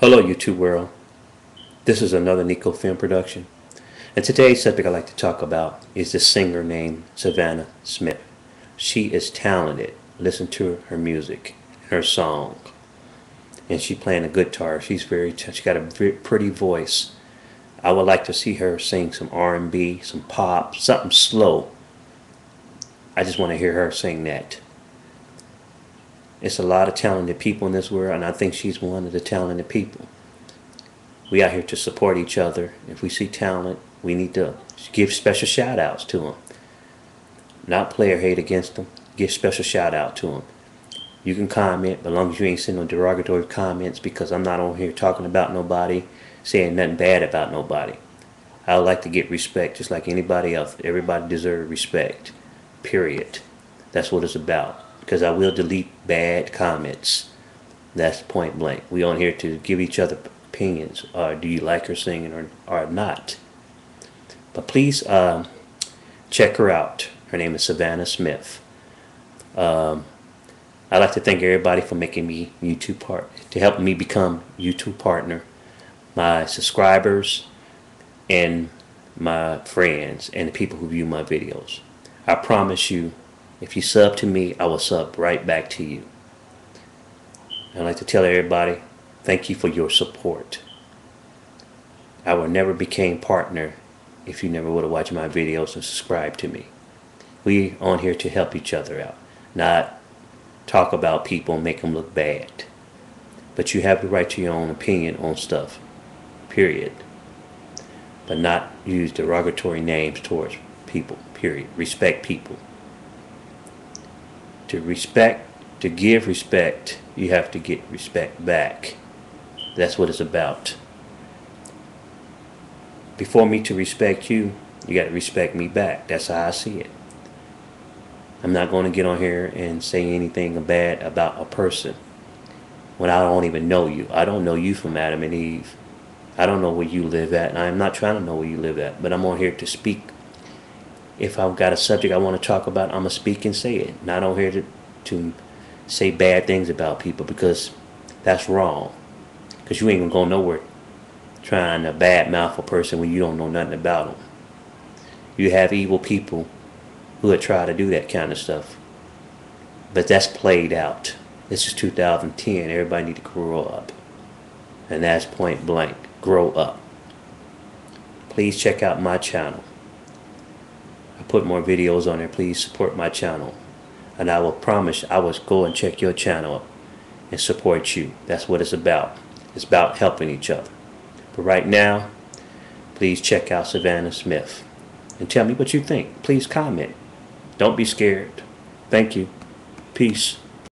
Hello, YouTube world. This is another Nico film production. And today's subject I'd like to talk about is the singer named Savannah Smith. She is talented. Listen to her music, her song. And she's playing a guitar. She's very, she's got a very pretty voice. I would like to see her sing some R&B, some pop, something slow. I just want to hear her sing that. It's a lot of talented people in this world, and I think she's one of the talented people. We out here to support each other. If we see talent, we need to give special shout outs to them. Not player hate against them. Give special shout out to them. You can comment, but long as you ain't sending no derogatory comments, because I'm not on here talking about nobody, saying nothing bad about nobody. I would like to get respect just like anybody else. Everybody deserves respect. Period. That's what it's about because I will delete bad comments. That's point blank. We on here to give each other opinions. Uh, do you like her singing or, or not? But please um, check her out. Her name is Savannah Smith. Um, I'd like to thank everybody for making me YouTube part to help me become YouTube partner. My subscribers and my friends and the people who view my videos. I promise you if you sub to me, I will sub right back to you. I'd like to tell everybody, thank you for your support. I would never became partner if you never would have watched my videos and subscribed to me. We on here to help each other out, not talk about people and make them look bad. But you have the right to your own opinion on stuff, period. But not use derogatory names towards people, period. Respect people to respect, to give respect, you have to get respect back. That's what it's about. Before me to respect you, you got to respect me back. That's how I see it. I'm not going to get on here and say anything bad about a person when I don't even know you. I don't know you from Adam and Eve. I don't know where you live at, and I'm not trying to know where you live at, but I'm on here to speak if I've got a subject I want to talk about, I'm going to speak and say it. Not on here to, to say bad things about people because that's wrong. Because you ain't going to go nowhere trying to bad mouth a person when you don't know nothing about them. You have evil people who would try to do that kind of stuff. But that's played out. This is 2010. Everybody need to grow up. And that's point blank. Grow up. Please check out my channel put more videos on there, please support my channel. And I will promise I will go and check your channel and support you. That's what it's about. It's about helping each other. But right now, please check out Savannah Smith and tell me what you think. Please comment. Don't be scared. Thank you. Peace.